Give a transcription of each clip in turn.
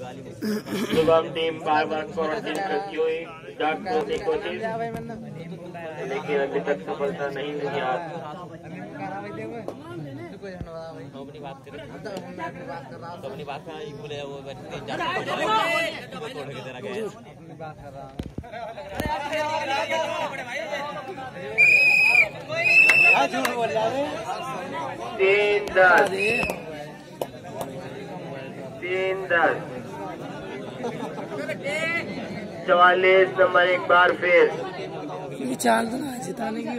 Shubham team बार बार quarantine करती हुई डाक करने की कोशिश लेकिन अभी तक सफलता नहीं मिली आज तीन दस। दस चवालीस नंबर एक बार फिर। चाल तो ना जिताने की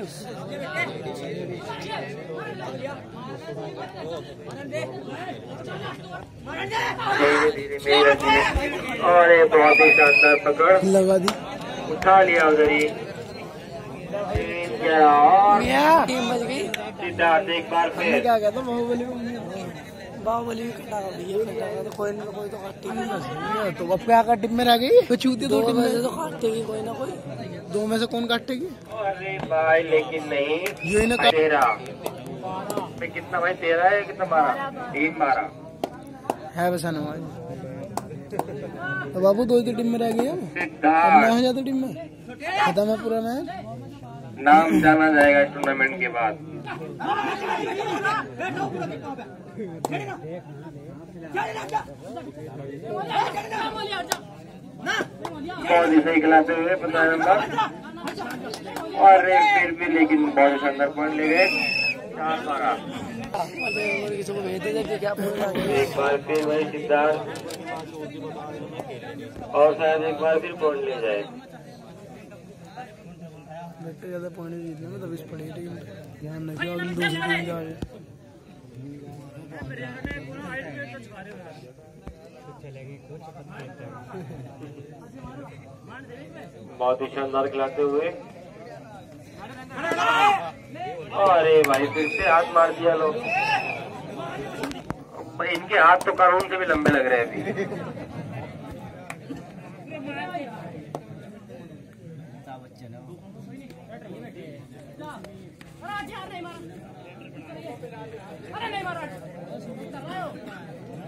धीरे धीरे धीरे और बहुत ही शानदार पकड़। लगा दी। उठा लिया उधर ही। और सिद्धार्थ एक बार फिर। क्या कहता बाहुबली बाहुबली भी कटा दिया कटा तो कोई ना कोई तो काटेगी तो अब क्या टीम में रह गई? तो चूती दो टीम में से तो काटेगी कोई ना कोई। दो में से कौन काटेगी? अरे भाई लेकिन नहीं। ये ना तेरह कितना भाई तेरह है कितना बारह तीन बारह है बस भाई। तो बाबू दो ही तो टीम में रह गई अब अब हो जाता टीम में। खत्म है पूरा मैच? नाम जाना जाएगा टूर्नामेंट के बाद। खिलाते हुए पंद्रह नंबर और फिर भी लेकिन बहुत पॉइंट ले गए एक बार फिर वही सिद्धार्थ और शायद एक बार फिर पॉइंट ले जाए ज़्यादा पॉइंट जीतने में ध्यान अगली दूसरी जा बहुत ही शानदार खिलाते हुए। अरे भाई, फिर से हाथ मार दिया लोग। इनके हाथ तो कानून से भी लंबे लग रहे हैं अभी।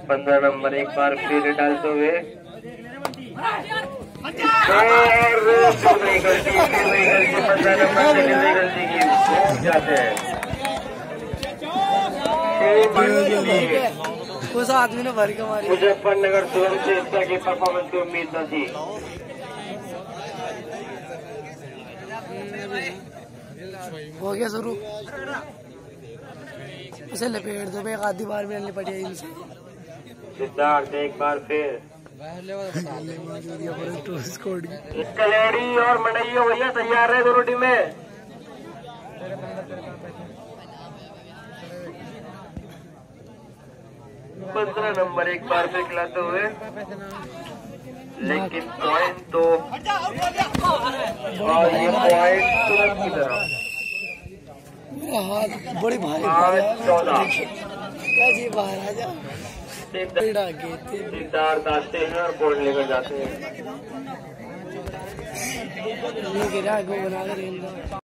पंद्रह नंबर एक बार फिर डालते हुए। उस आदमी ने भर के मारी मुजफ्फरनगर स्वयं से इस तरह की परफॉर्मेंस की उम्मीद न थी हो गया शुरू उसे लपेट दो एक आधी बार भी नहीं पड़ी इनसे। सिद्धार्थ एक बार फिर। कलेरी और मनैयो भैया तैयार है दोनों टीमें पंद्रह नंबर एक बार फिर खिलाते हुए। लेकिन पॉइंट तो और ये पॉइंट तुरंत की मेरा हाथ बड़ी भारी पाँच महाराजा? हैं। और बोर्ड लेकर जाते हैं। गिरा बना कर